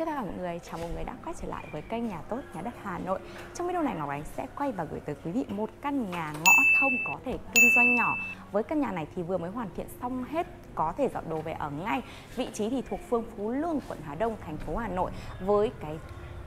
Chào tất cả mọi người, chào mừng người đã quay trở lại với kênh Nhà Tốt Nhà Đất Hà Nội. Trong video này Ngọc Ánh sẽ quay và gửi tới quý vị một căn nhà ngõ thông có thể kinh doanh nhỏ. Với căn nhà này thì vừa mới hoàn thiện xong hết, có thể dọn đồ về ở ngay. Vị trí thì thuộc phương Phú Lương, quận Hà Đông, thành phố Hà Nội. Với cái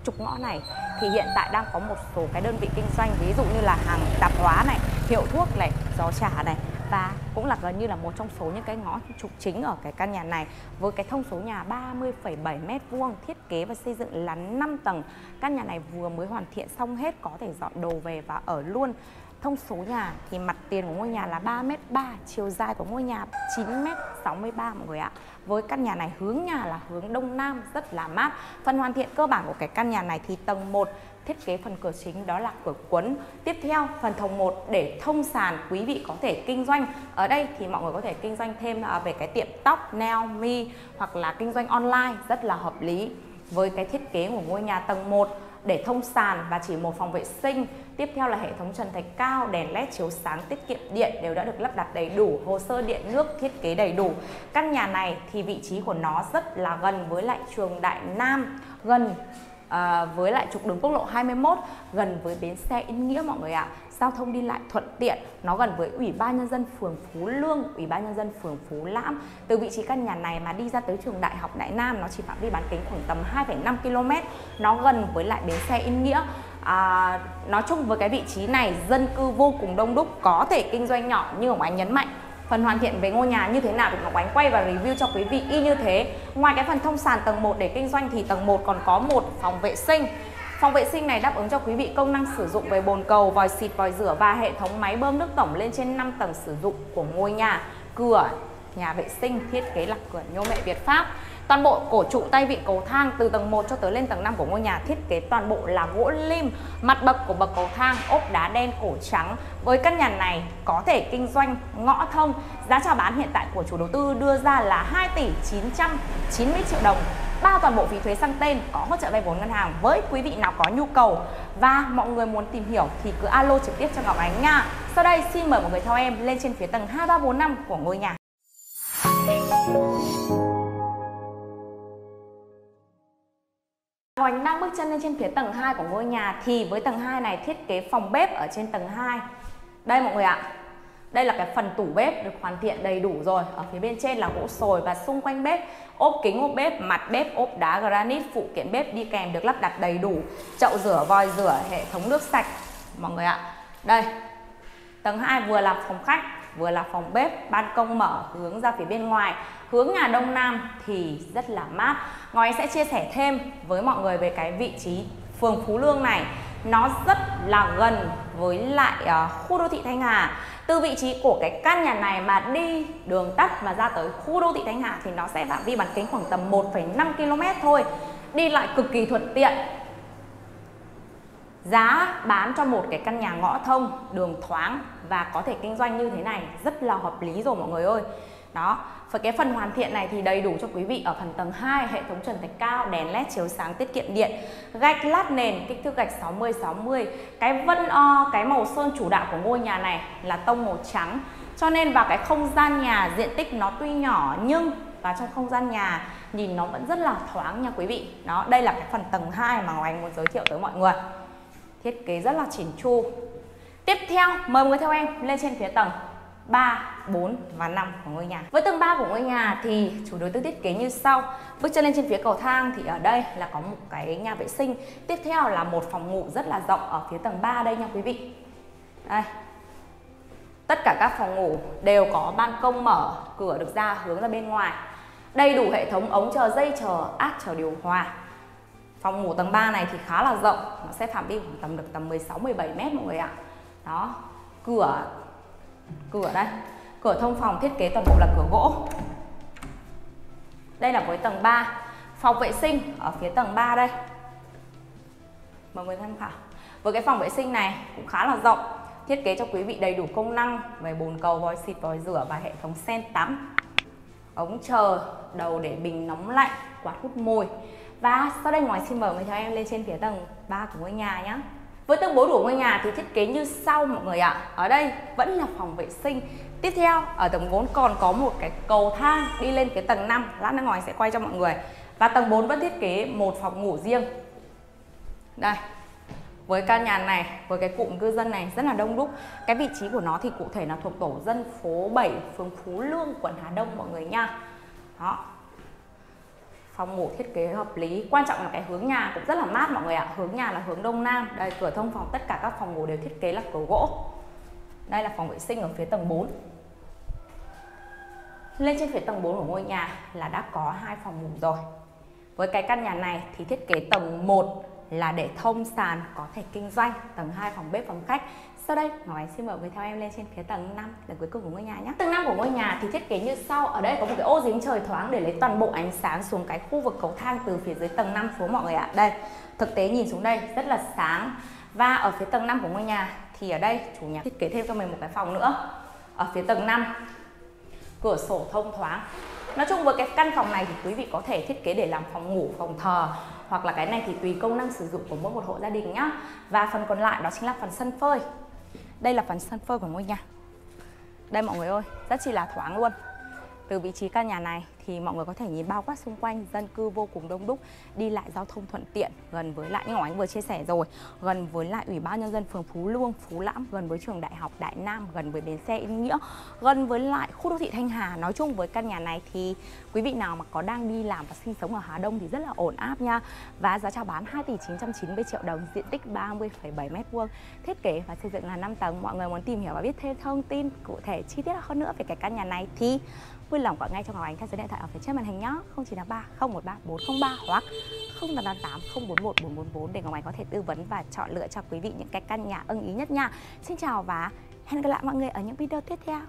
trục ngõ này thì hiện tại đang có một số cái đơn vị kinh doanh ví dụ như là hàng tạp hóa này, hiệu thuốc này, gió trà này và cũng là gần như là một trong số những cái ngõ trục chính ở cái căn nhà này. Với cái thông số nhà 30,7 mét vuông thiết kế và xây dựng là 5 tầng. Căn nhà này vừa mới hoàn thiện xong hết có thể dọn đồ về và ở luôn. Thông số nhà thì mặt tiền của ngôi nhà là 3m3 chiều dài của ngôi nhà 9m63 mọi người ạ. Với căn nhà này hướng nhà là hướng đông nam rất là mát. Phần hoàn thiện cơ bản của cái căn nhà này thì tầng 1 thiết kế phần cửa chính đó là cửa cuốn tiếp theo phần thồng 1 để thông sàn quý vị có thể kinh doanh ở đây thì mọi người có thể kinh doanh thêm à, về cái tiệm tóc nail mi hoặc là kinh doanh online rất là hợp lý với cái thiết kế của ngôi nhà tầng 1 để thông sàn và chỉ một phòng vệ sinh. Tiếp theo là hệ thống trần thạch cao, đèn led chiếu sáng tiết kiệm điện đều đã được lắp đặt đầy đủ, hồ sơ điện nước thiết kế đầy đủ. Căn nhà này thì vị trí của nó rất là gần với lại trường Đại Nam, gần à, với lại trục đường quốc lộ 21 gần với bến xe Yên Nghĩa mọi người ạ. Giao thông đi lại thuận tiện, nó gần với Ủy ban nhân dân phường Phú Lương, Ủy ban nhân dân phường Phú Lãm. Từ vị trí căn nhà này mà đi ra tới trường Đại học Đại Nam nó chỉ phạm vi bán kính khoảng tầm 2,5 km. Nó gần với lại bến xe Yên Nghĩa. À, nói chung với cái vị trí này dân cư vô cùng đông đúc có thể kinh doanh nhỏ như ông anh nhấn mạnh Phần hoàn thiện về ngôi nhà như thế nào thì Ngọc Ánh quay và review cho quý vị y như thế. Ngoài cái phần thông sàn tầng 1 để kinh doanh thì tầng 1 còn có một phòng vệ sinh. Phòng vệ sinh này đáp ứng cho quý vị công năng sử dụng về bồn cầu, vòi xịt, vòi rửa và hệ thống máy bơm nước tổng lên trên 5 tầng sử dụng của ngôi nhà. Cửa nhà vệ sinh thiết kế là cửa nhôm mẹ Việt Pháp. Toàn bộ cổ trụ tay vịn cầu thang từ tầng 1 cho tới lên tầng 5 của ngôi nhà thiết kế toàn bộ là gỗ lim. Mặt bậc của bậc cầu thang, ốp đá đen cổ trắng. Với căn nhà này có thể kinh doanh ngõ thông. Giá chào bán hiện tại của chủ đầu tư đưa ra là 2 tỷ 990 triệu đồng bao toàn bộ phí thuế sang tên có hỗ trợ vay vốn ngân hàng với quý vị nào có nhu cầu và mọi người muốn tìm hiểu thì cứ alo trực tiếp cho Ngọc Ánh nha. Sau đây xin mời mọi người theo em lên trên phía tầng 2345 của ngôi nhà. Hoành đang bước chân lên trên phía tầng 2 của ngôi nhà thì với tầng 2 này thiết kế phòng bếp ở trên tầng 2. Đây mọi người ạ. Đây là cái phần tủ bếp được hoàn thiện đầy đủ rồi. Ở phía bên trên là gỗ sồi và xung quanh bếp ốp kính ốp bếp, mặt bếp ốp đá granite, phụ kiện bếp đi kèm được lắp đặt đầy đủ. Chậu rửa, vòi rửa, hệ thống nước sạch mọi người ạ. Đây. Tầng 2 vừa là phòng khách, vừa là phòng bếp, ban công mở hướng ra phía bên ngoài hướng nhà đông nam thì rất là mát. Ngói sẽ chia sẻ thêm với mọi người về cái vị trí phường Phú Lương này. Nó rất là gần với lại ờ, khu đô thị Thanh Hà. Từ vị trí của cái căn nhà này mà đi đường tắt mà ra tới khu đô thị Thanh Hà thì nó sẽ phạm vi bán kính khoảng tầm 1,5 km thôi. Đi lại cực kỳ thuận tiện giá bán cho một cái căn nhà ngõ thông, đường thoáng và có thể kinh doanh như thế này rất là hợp lý rồi mọi người ơi. Đó và cái phần hoàn thiện này thì đầy đủ cho quý vị ở phần tầng 2 hệ thống trần thạch cao, đèn led chiếu sáng tiết kiệm điện, gạch lát nền, kích thước gạch 60 60 cái vân o, cái màu sơn chủ đạo của ngôi nhà này là tông màu trắng, cho nên vào cái không gian nhà diện tích nó tuy nhỏ nhưng và trong không gian nhà nhìn nó vẫn rất là thoáng nha quý vị. Đó, đây là cái phần tầng 2 mà Ngọc Anh muốn giới thiệu tới mọi người thiết kế rất là chỉnh chu tiếp theo mời mọi người theo em lên trên phía tầng 3, 4 và 5 của ngôi nhà. Với tầng 3 của ngôi nhà thì chủ đầu tư thiết kế như sau. Bước chân lên trên phía cầu thang thì ở đây là có một cái nhà vệ sinh. Tiếp theo là một phòng ngủ rất là rộng ở phía tầng 3 đây nha quý vị. Đây. Tất cả các phòng ngủ đều có ban công mở, cửa được ra hướng ra bên ngoài. Đầy đủ hệ thống ống chờ dây chờ, áp chờ điều hòa. Phòng ngủ tầng 3 này thì khá là rộng, nó sẽ phạm vi khoảng tầm được tầm 16 17 mét mọi người ạ. Đó. Cửa cửa đây cửa thông phòng thiết kế toàn bộ là cửa gỗ đây là với tầng 3 phòng vệ sinh ở phía tầng 3 đây mọi người tham khảo với cái phòng vệ sinh này cũng khá là rộng thiết kế cho quý vị đầy đủ công năng về bồn cầu vòi xịt vòi rửa và hệ thống sen tắm ống chờ đầu để bình nóng lạnh quạt hút mùi và sau đây ngoài xin mời người cho em lên trên phía tầng 3 của ngôi nhà nhé với tầng 4 của ngôi nhà thì thiết kế như sau mọi người ạ. Ở đây vẫn là phòng vệ sinh. Tiếp theo ở tầng 4 còn có một cái cầu thang đi lên cái tầng 5. Lát nữa ngoài sẽ quay cho mọi người. Và tầng 4 vẫn thiết kế một phòng ngủ riêng. Đây, với căn nhà này, với cái cụm cư dân này rất là đông đúc Cái vị trí của nó thì cụ thể là thuộc tổ dân phố 7, phường Phú Lương, quận Hà Đông mọi người nha Đó Phòng ngủ thiết kế hợp lý. Quan trọng là cái hướng nhà cũng rất là mát mọi người ạ. Hướng nhà là hướng đông nam. Đây, cửa thông phòng, tất cả các phòng ngủ đều thiết kế là cửa gỗ. Đây là phòng vệ sinh ở phía tầng 4 Lên trên phía tầng 4 của ngôi nhà là đã có hai phòng ngủ rồi. Với cái căn nhà này thì thiết kế tầng 1 là để thông sàn có thể kinh doanh. Tầng 2 phòng bếp, phòng khách sau đây Ngọc Ánh xin mời người theo em lên trên phía tầng 5 tầng cuối cùng của ngôi nhà nhé. Tầng 5 của ngôi nhà thì thiết kế như sau. Ở đây có một cái ô dính trời thoáng để lấy toàn bộ ánh sáng xuống cái khu vực cầu thang từ phía dưới tầng 5 xuống mọi người ạ. Đây, thực tế nhìn xuống đây rất là sáng. Và ở phía tầng 5 của ngôi nhà thì ở đây chủ nhà thiết kế thêm cho mình một cái phòng nữa. Ở phía tầng 5 cửa sổ thông thoáng. Nói chung với cái căn phòng này thì quý vị có thể thiết kế để làm phòng ngủ, phòng thờ hoặc là cái này thì tùy công năng sử dụng của mỗi một hộ gia đình nhá. Và phần còn lại đó chính là phần sân phơi. Đây là phần sân phơi của ngôi nhà. Đây mọi người ơi, rất chỉ là thoáng luôn. Từ vị trí căn nhà này thì mọi người có thể nhìn bao quát xung quanh dân cư vô cùng đông đúc đi lại giao thông thuận tiện gần với lại như anh vừa chia sẻ rồi gần với lại ủy ban nhân dân phường phú lương phú lãm gần với trường đại học đại nam gần với bến xe yên nghĩa gần với lại khu đô thị thanh hà. Nói chung với căn nhà này thì quý vị nào mà có đang đi làm và sinh sống ở hà đông thì rất là ổn áp nha. Và giá chào bán 2 tỷ 990 triệu đồng diện tích 30,7 mét vuông. Thiết kế và xây dựng là 5 tầng. Mọi người muốn tìm hiểu và biết thêm thông tin cụ thể chi tiết hơn nữa về cái căn nhà này thì vui lòng gọi ngay cho Ngọc Ánh theo số điện thoại ở phía trên màn hình nhé 0983 013 403 hoặc 0888 041 444 để Ngọc Ánh có thể tư vấn và chọn lựa cho quý vị những cái căn nhà ưng ý nhất nha. Xin chào và hẹn gặp lại mọi người ở những video tiếp theo.